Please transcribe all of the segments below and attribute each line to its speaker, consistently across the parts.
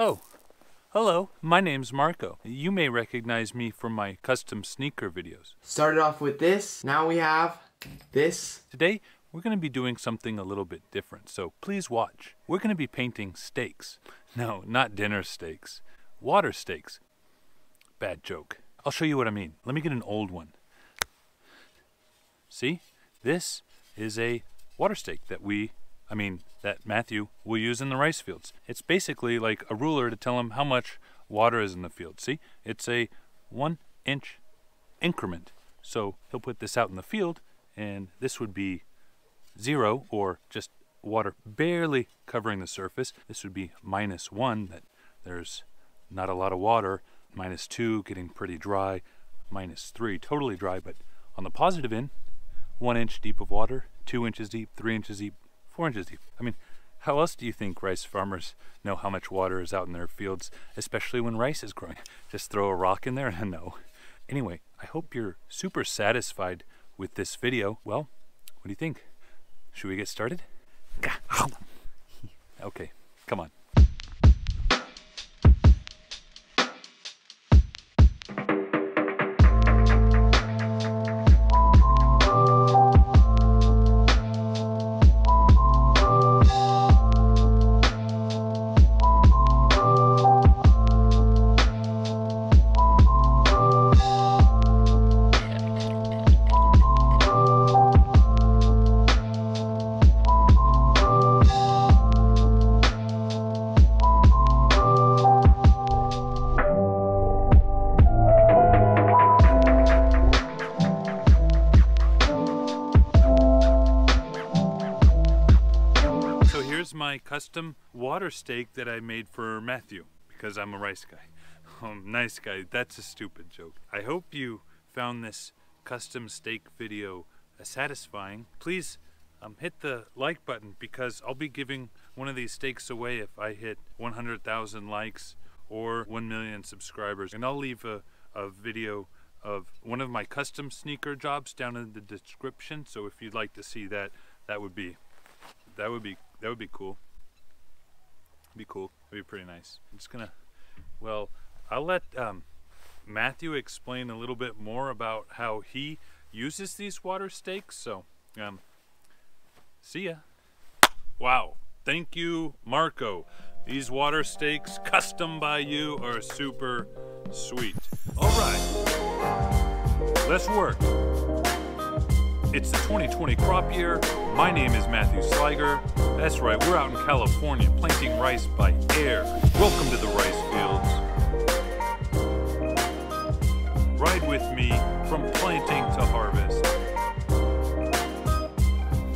Speaker 1: Oh, hello. My name's Marko. You may recognize me from my custom sneaker videos.
Speaker 2: Started off with this, now we have this.
Speaker 1: Today, we're going to be doing something a little bit different, so please watch. We're going to be painting steaks. No, not dinner steaks. Water stakes. Bad joke. I'll show you what I mean. Let me get an old one. See? This is a water stake that we, I mean, that Matthew will use in the rice fields. It's basically like a ruler to tell him how much water is in the field. See? It's a one inch increment. So he'll put this out in the field and this would be zero or just water barely covering the surface. This would be minus one, that there's not a lot of water. Minus two, getting pretty dry. Minus three, totally dry. But on the positive end, one inch deep of water, two inches deep, three inches deep, four inches deep. I mean, how else do you think rice farmers know how much water is out in their fields, especially when rice is growing? Just throw a rock in there? And no. Anyway, I hope you're super satisfied with this video. Well, what do you think? Should we get started? Okay, come on. Custom water stake that I made for Matthew because I'm a rice guy. Oh, nice guy. That's a stupid joke. I hope you found this custom stake video uh, satisfying. Please um, hit the like button because I'll be giving one of these stakes away if I hit 100,000 likes or 1 million subscribers. And I'll leave a, a video of one of my custom sneaker jobs down in the description. So if you'd like to see that, that would be that would be that would be cool. Be cool. That'd be pretty nice. I'm just gonna. Well, I'll let um, Matthew explain a little bit more about how he uses these water stakes. So, um, see ya. Wow. Thank you, Marko. These water stakes, custom by you, are super sweet. All right. Let's work. It's the 2020 crop year. My name is Matthew Sligar. That's right, we're out in California planting rice by air. Welcome to the rice fields. Ride with me from planting to harvest.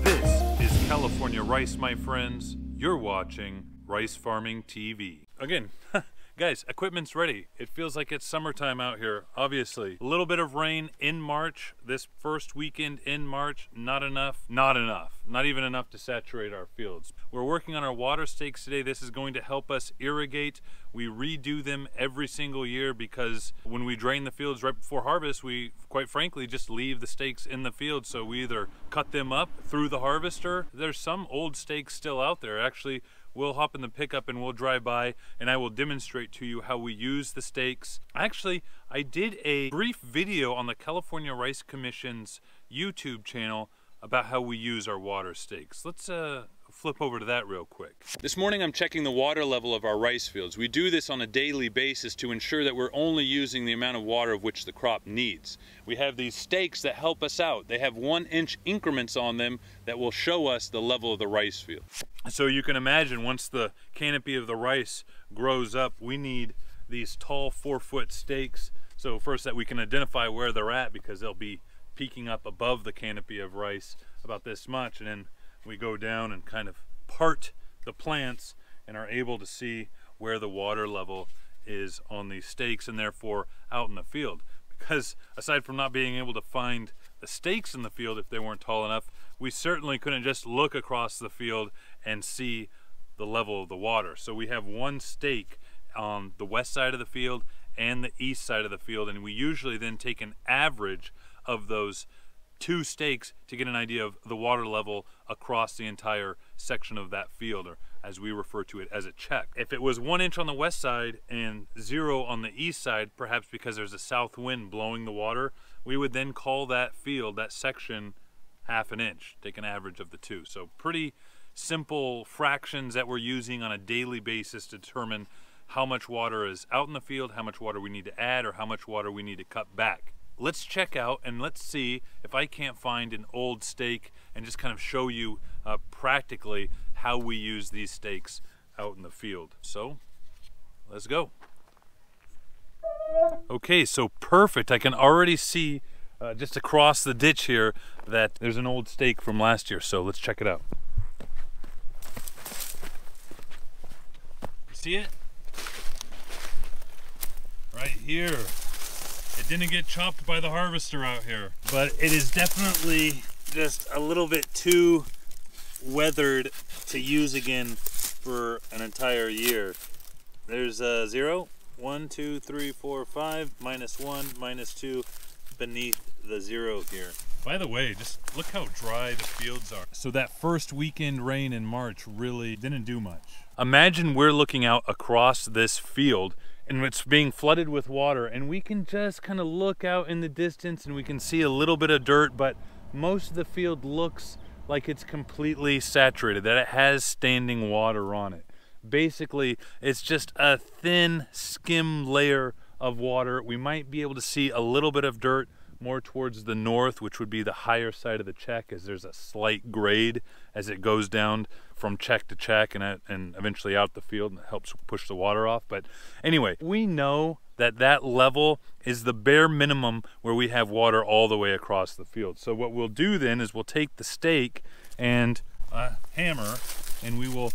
Speaker 1: This is California Rice, my friends. You're watching Rice Farming TV. Again, Guys, equipment's ready. It feels like it's summertime out here, obviously. A little bit of rain in March, this first weekend in March, not enough, not enough. Not even enough to saturate our fields. We're working on our water stakes today. This is going to help us irrigate. We redo them every single year because when we drain the fields right before harvest, we quite frankly just leave the stakes in the field. So we either cut them up through the harvester. There's some old stakes still out there. Actually, we'll hop in the pickup and we'll drive by and I will demonstrate to you how we use the stakes. Actually, I did a brief video on the California Rice Commission's YouTube channel about how we use our water stakes. Let's uh, flip over to that real quick. This morning I'm checking the water level of our rice fields. We do this on a daily basis to ensure that we're only using the amount of water of which the crop needs. We have these stakes that help us out. They have one inch increments on them that will show us the level of the rice field. So you can imagine once the canopy of the rice grows up, we need these tall four foot stakes. So first that we can identify where they're at because they'll be peeking up above the canopy of rice about this much and then we go down and kind of part the plants and are able to see where the water level is on these stakes and therefore out in the field. Because aside from not being able to find the stakes in the field if they weren't tall enough we certainly couldn't just look across the field and see the level of the water. So we have one stake on the west side of the field and the east side of the field and we usually then take an average of those two stakes to get an idea of the water level across the entire section of that field, or as we refer to it as a check. If it was one inch on the west side and zero on the east side, perhaps because there's a south wind blowing the water, we would then call that field, that section, half an inch, take an average of the two. So pretty simple fractions that we're using on a daily basis to determine how much water is out in the field, how much water we need to add, or how much water we need to cut back. Let's check out and let's see if I can't find an old stake and just kind of show you uh, practically how we use these stakes out in the field. So let's go. Okay, so perfect. I can already see uh, just across the ditch here that there's an old stake from last year. So let's check it out. See it? Right here. It didn't get chopped by the harvester out here, but it is definitely just a little bit too weathered to use again for an entire year. There's a zero, one, two, three, four, five, minus one, minus two beneath the zero here. By the way, just look how dry the fields are. So that first weekend rain in March really didn't do much. Imagine we're looking out across this field and it's being flooded with water and we can just kind of look out in the distance and we can see a little bit of dirt, but most of the field looks like it's completely saturated, that it has standing water on it. Basically, it's just a thin skim layer of water. We might be able to see a little bit of dirt more towards the north, which would be the higher side of the check, as there's a slight grade as it goes down from check to check and, uh, and eventually out the field and it helps push the water off. But anyway, we know that that level is the bare minimum where we have water all the way across the field. So what we'll do then is we'll take the stake and a hammer and we will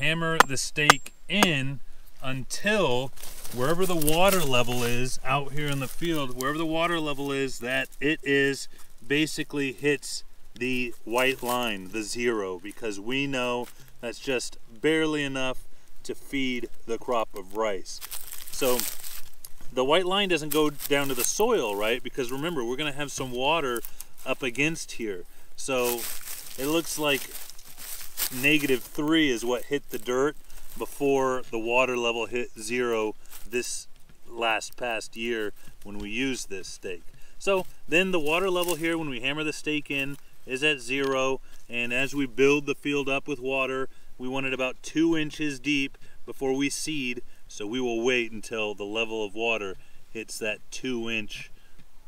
Speaker 1: hammer the stake in until wherever the water level is out here in the field, wherever the water level is, that it is basically hits the white line, the zero, because we know that's just barely enough to feed the crop of rice. So the white line doesn't go down to the soil, right? Because remember, we're gonna have some water up against here. So it looks like negative three is what hit the dirt before the water level hit zero this last past year when we used this stake. So then the water level here when we hammer the stake in is at zero and as we build the field up with water we want it about two inches deep before we seed so we will wait until the level of water hits that two inch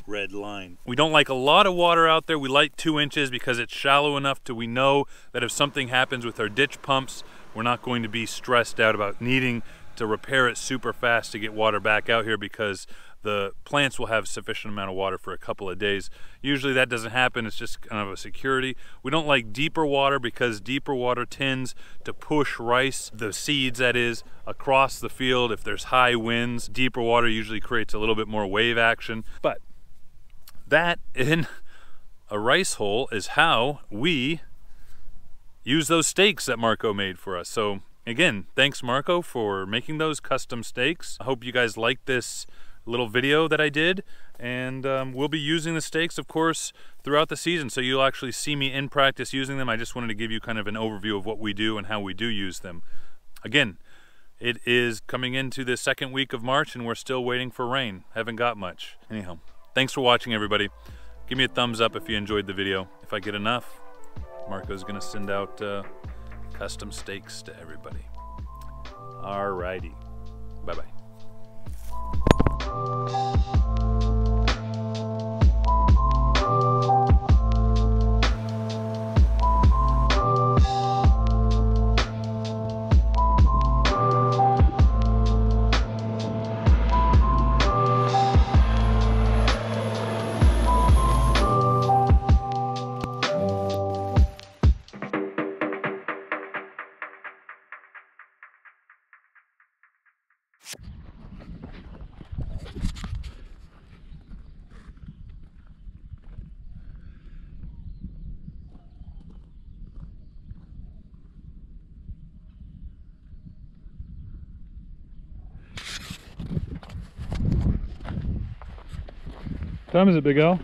Speaker 1: red line. We don't like a lot of water out there. We like two inches because it's shallow enough to we know that if something happens with our ditch pumps, we're not going to be stressed out about needing to repair it super fast to get water back out here because the plants will have sufficient amount of water for a couple of days. Usually that doesn't happen, it's just kind of a security. We don't like deeper water because deeper water tends to push rice, the seeds that is, across the field. If there's high winds, deeper water usually creates a little bit more wave action. But that in a rice hole is how we use those stakes that Marko made for us. So again, thanks Marko for making those custom stakes. I hope you guys like this little video that I did and um, we'll be using the stakes of course throughout the season so you'll actually see me in practice using them. I just wanted to give you kind of an overview of what we do and how we do use them. Again, it is coming into the second week of March and we're still waiting for rain. Haven't got much. Anyhow, thanks for watching everybody. Give me a thumbs up if you enjoyed the video. If I get enough, Marko's gonna send out uh, custom stakes to everybody. Alrighty, bye-bye. Time is it, Big Al?